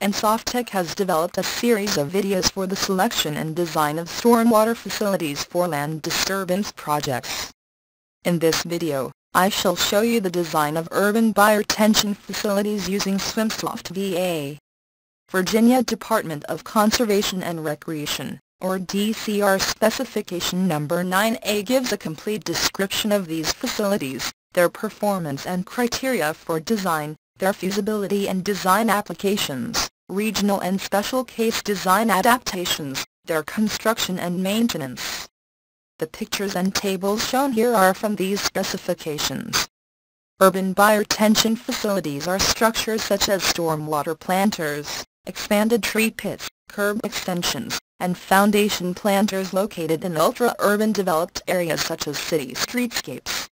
Ensoftec has developed a series of videos for the selection and design of stormwater facilities for land disturbance projects. In this video, I shall show you the design of urban bioretention facilities using SWMSOFTVA. Virginia Department of Conservation and Recreation, or DCR specification number 9A gives a complete description of these facilities, their performance and criteria for design, their feasibility and design applications, regional and special case design adaptations, their construction and maintenance. The pictures and tables shown here are from these specifications. Urban bioretention facilities are structures such as stormwater planters, expanded tree pits, curb extensions, and foundation planters located in ultra-urban developed areas such as city streetscapes.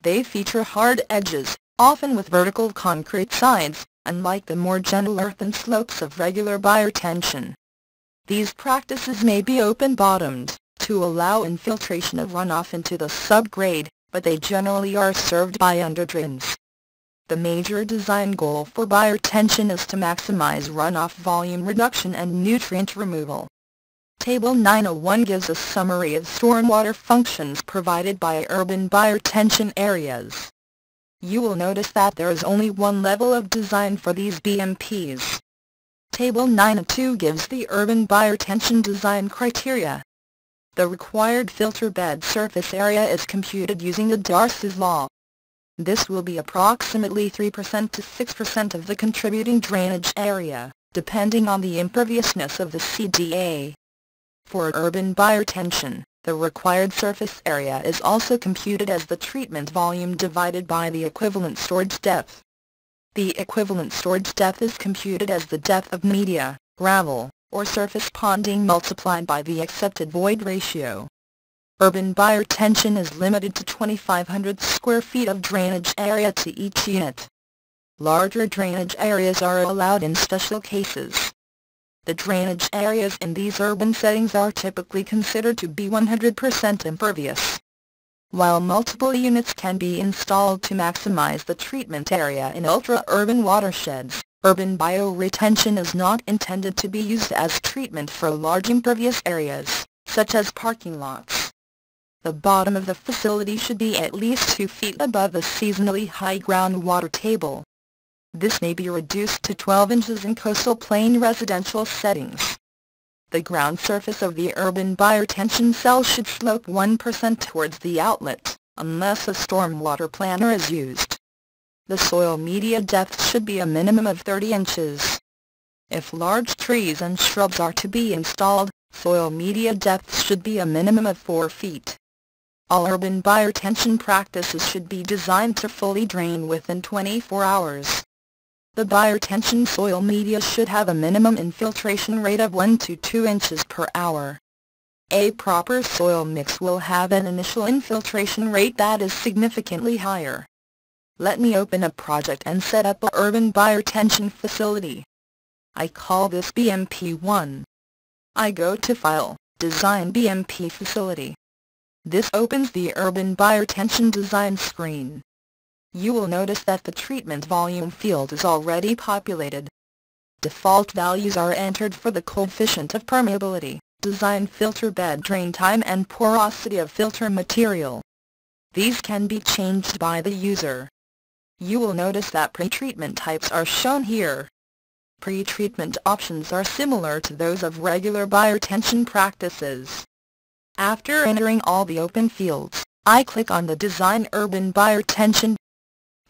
They feature hard edges, often with vertical concrete sides, unlike the more gentle earthen slopes of regular bioretention. These practices may be open-bottomed, to allow infiltration of runoff into the subgrade, but they generally are served by underdrains. The major design goal for bioretention is to maximize runoff volume reduction and nutrient removal. Table 901 gives a summary of stormwater functions provided by urban bioretention areas you will notice that there is only one level of design for these BMPs. Table 9.2 gives the urban bioretention design criteria. The required filter bed surface area is computed using the Darcy's law. This will be approximately 3% to 6% of the contributing drainage area, depending on the imperviousness of the CDA. For urban bioretention, the required surface area is also computed as the treatment volume divided by the equivalent storage depth. The equivalent storage depth is computed as the depth of media, gravel, or surface ponding multiplied by the accepted void ratio. Urban bioretention is limited to 2,500 square feet of drainage area to each unit. Larger drainage areas are allowed in special cases. The drainage areas in these urban settings are typically considered to be 100% impervious. While multiple units can be installed to maximize the treatment area in ultra-urban watersheds, urban bioretention is not intended to be used as treatment for large impervious areas, such as parking lots. The bottom of the facility should be at least 2 feet above the seasonally high groundwater table. This may be reduced to 12 inches in coastal plain residential settings. The ground surface of the urban bioretention cell should slope 1% towards the outlet, unless a stormwater planter is used. The soil media depth should be a minimum of 30 inches. If large trees and shrubs are to be installed, soil media depth should be a minimum of 4 feet. All urban bioretention practices should be designed to fully drain within 24 hours. The bioretention soil media should have a minimum infiltration rate of 1 to 2 inches per hour. A proper soil mix will have an initial infiltration rate that is significantly higher. Let me open a project and set up a urban bioretention facility. I call this BMP1. I go to File, Design BMP Facility. This opens the Urban Bioretention Design screen you will notice that the treatment volume field is already populated. Default values are entered for the coefficient of permeability, design filter bed drain time and porosity of filter material. These can be changed by the user. You will notice that pretreatment types are shown here. Pretreatment options are similar to those of regular bioretention practices. After entering all the open fields, I click on the Design Urban Bioretention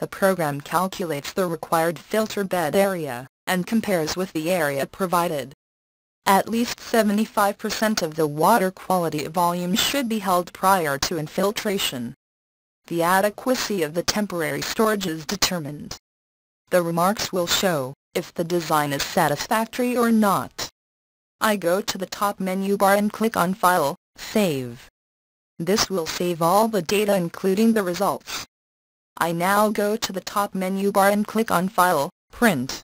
the program calculates the required filter bed area, and compares with the area provided. At least 75% of the water quality volume should be held prior to infiltration. The adequacy of the temporary storage is determined. The remarks will show if the design is satisfactory or not. I go to the top menu bar and click on File, Save. This will save all the data including the results. I now go to the top menu bar and click on File, Print.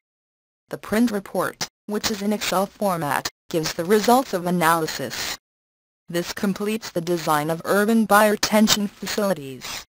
The print report, which is in Excel format, gives the results of analysis. This completes the design of urban bioretention facilities.